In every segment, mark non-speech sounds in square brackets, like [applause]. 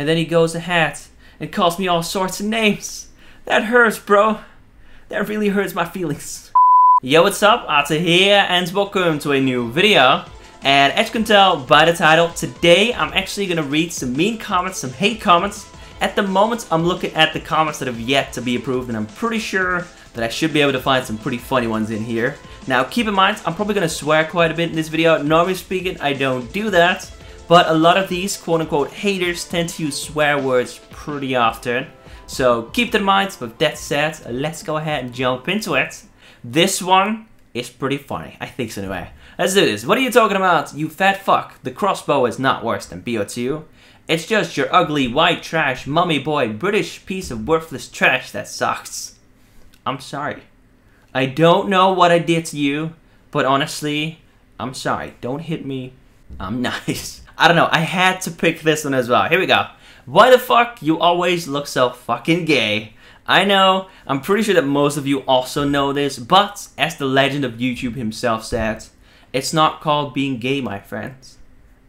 And then he goes ahead and calls me all sorts of names. That hurts, bro. That really hurts my feelings. Yo, what's up? Arteer here, and welcome to a new video. And as you can tell by the title, today I'm actually gonna read some mean comments, some hate comments. At the moment, I'm looking at the comments that have yet to be approved, and I'm pretty sure that I should be able to find some pretty funny ones in here. Now, keep in mind, I'm probably gonna swear quite a bit in this video. Normally speaking, I don't do that. But a lot of these quote-unquote haters tend to use swear words pretty often. So keep that in mind. With that said, let's go ahead and jump into it. This one is pretty funny. I think so anyway. Let's do this. What are you talking about? You fat fuck. The crossbow is not worse than BO2. It's just your ugly white trash mummy boy British piece of worthless trash that sucks. I'm sorry. I don't know what I did to you, but honestly, I'm sorry. Don't hit me. I'm [laughs] nice. I don't know, I had to pick this one as well. Here we go. Why the fuck you always look so fucking gay? I know, I'm pretty sure that most of you also know this, but as the legend of YouTube himself said, it's not called being gay, my friends.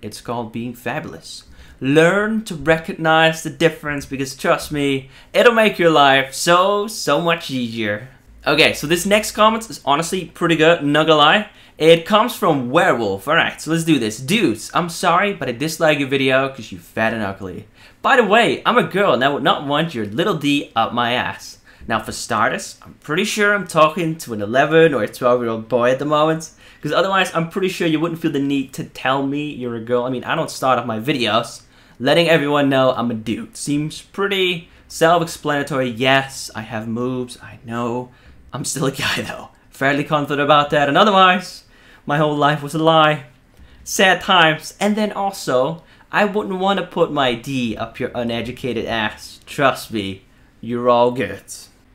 It's called being fabulous. Learn to recognize the difference because trust me, it'll make your life so, so much easier. Okay, so this next comment is honestly pretty good, not gonna lie. It comes from Werewolf. Alright, so let's do this. Dudes, I'm sorry, but I dislike your video because you fat and ugly. By the way, I'm a girl and I would not want your little D up my ass. Now for starters, I'm pretty sure I'm talking to an 11 or a 12 year old boy at the moment. Because otherwise, I'm pretty sure you wouldn't feel the need to tell me you're a girl. I mean, I don't start off my videos letting everyone know I'm a dude. Seems pretty self-explanatory. Yes, I have moves, I know. I'm still a guy though. Fairly confident about that. And otherwise, my whole life was a lie. Sad times. And then also, I wouldn't want to put my D up your uneducated ass. Trust me, you're all good.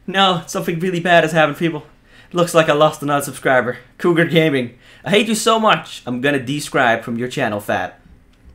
No, something really bad has happened, people. looks like I lost another subscriber. Cougar Gaming. I hate you so much, I'm gonna describe from your channel, Fat.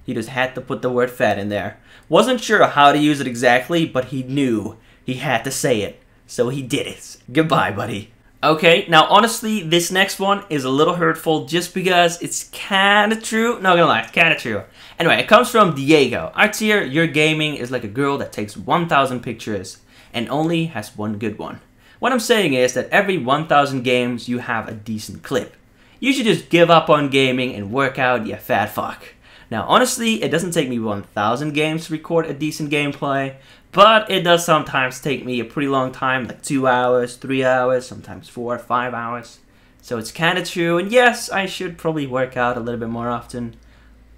He just had to put the word fat in there. Wasn't sure how to use it exactly, but he knew he had to say it. So he did it. Goodbye, buddy. Okay, now honestly, this next one is a little hurtful just because it's kinda true. Not gonna lie, kinda true. Anyway, it comes from Diego. Arteer, your gaming is like a girl that takes 1,000 pictures and only has one good one. What I'm saying is that every 1,000 games, you have a decent clip. You should just give up on gaming and work out, you fat fuck. Now, honestly, it doesn't take me 1,000 games to record a decent gameplay, but it does sometimes take me a pretty long time, like two hours, three hours, sometimes four, five hours. So it's kind of true, and yes, I should probably work out a little bit more often,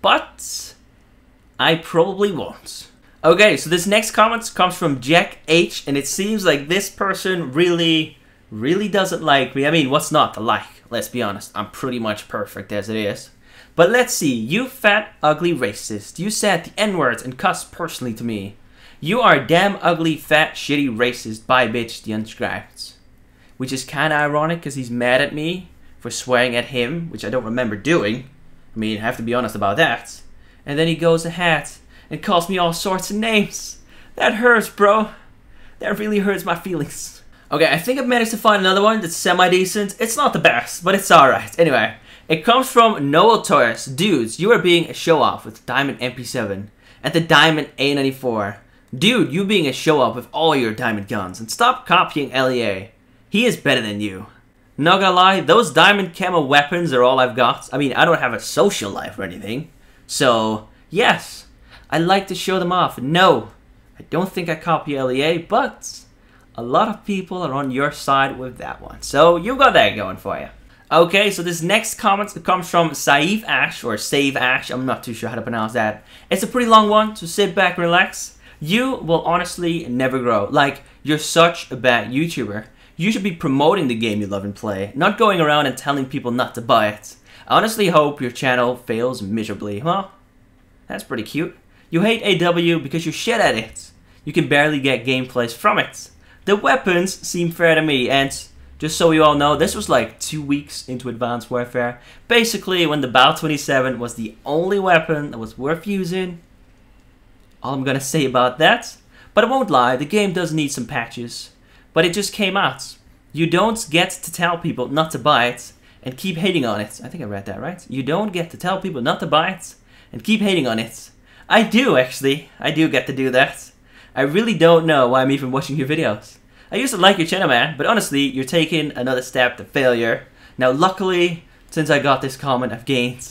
but I probably won't. Okay, so this next comment comes from Jack H, and it seems like this person really, really doesn't like me. I mean, what's not to like? Let's be honest, I'm pretty much perfect as it is. But let's see, you fat, ugly racist. You said the N-words and cussed personally to me. You are damn ugly, fat, shitty racist by bitch the unscribed. Which is kinda ironic because he's mad at me for swearing at him, which I don't remember doing. I mean, I have to be honest about that. And then he goes ahead and calls me all sorts of names. That hurts, bro. That really hurts my feelings. Okay, I think I've managed to find another one that's semi-decent. It's not the best, but it's alright. Anyway, it comes from Noel Torres. Dudes, you are being a show-off with Diamond MP7 at the Diamond A94. Dude, you being a show off with all your diamond guns, and stop copying LEA. He is better than you. Not gonna lie, those diamond camo weapons are all I've got. I mean, I don't have a social life or anything. So, yes, I like to show them off. No, I don't think I copy LEA, but a lot of people are on your side with that one. So, you got that going for you. Okay, so this next comment comes from Saif Ash, or Save Ash, I'm not too sure how to pronounce that. It's a pretty long one, so sit back, relax you will honestly never grow. Like, you're such a bad YouTuber. You should be promoting the game you love and play, not going around and telling people not to buy it. I honestly hope your channel fails miserably. Well, that's pretty cute. You hate AW because you're shit at it. You can barely get gameplays from it. The weapons seem fair to me, and just so you all know, this was like two weeks into Advanced Warfare. Basically, when the Bal 27 was the only weapon that was worth using, all I'm gonna say about that. But I won't lie, the game does need some patches. But it just came out. You don't get to tell people not to buy it and keep hating on it. I think I read that right. You don't get to tell people not to buy it and keep hating on it I do, actually. I do get to do that. I really don't know why I'm even watching your videos. I used to like your channel, man, but honestly, you're taking another step to failure. Now, luckily, since I got this comment, I've gained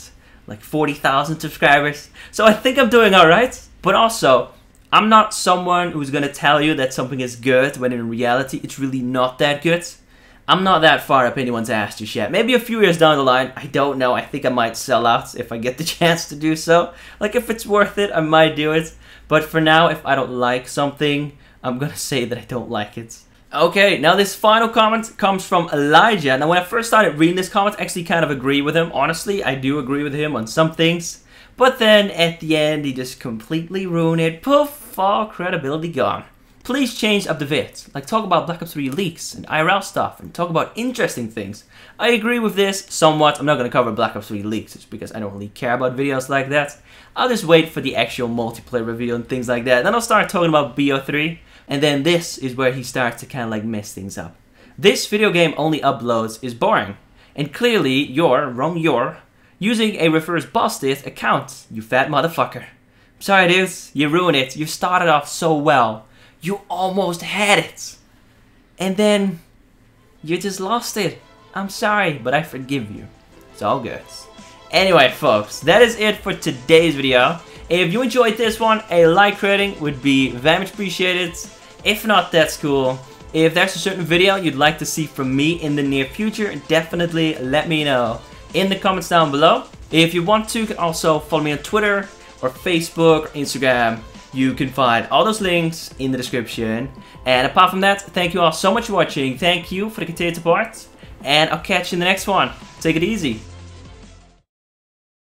like 40,000 subscribers. So I think I'm doing alright. But also, I'm not someone who's gonna tell you that something is good when in reality it's really not that good. I'm not that far up anyone's ass just yet. Maybe a few years down the line, I don't know. I think I might sell out if I get the [laughs] chance to do so. Like if it's worth it, I might do it. But for now, if I don't like something, I'm gonna [laughs] say that I don't like it. Okay, now this final comment comes from Elijah. Now when I first started reading this comment, I actually kind of agree with him. Honestly, I do agree with him on some things. But then at the end, he just completely ruined it. Poof, all credibility gone. Please change up the vid, like talk about Black Ops 3 leaks and IRL stuff and talk about interesting things. I agree with this somewhat, I'm not going to cover Black Ops 3 leaks just because I don't really care about videos like that. I'll just wait for the actual multiplayer reveal and things like that. Then I'll start talking about BO3 and then this is where he starts to kind of like mess things up. This video game only uploads is boring. And clearly you're, wrong you're, using a reverse busted account, you fat motherfucker. Sorry dudes, you ruined it. You started off so well you almost had it. And then you just lost it. I'm sorry, but I forgive you. It's all good. Anyway, folks, that is it for today's video. If you enjoyed this one, a like rating would be very much appreciated. If not, that's cool. If there's a certain video you'd like to see from me in the near future, definitely let me know in the comments down below. If you want to, you can also follow me on Twitter or Facebook or Instagram you can find all those links in the description. And apart from that, thank you all so much for watching. Thank you for the continued support. And I'll catch you in the next one. Take it easy.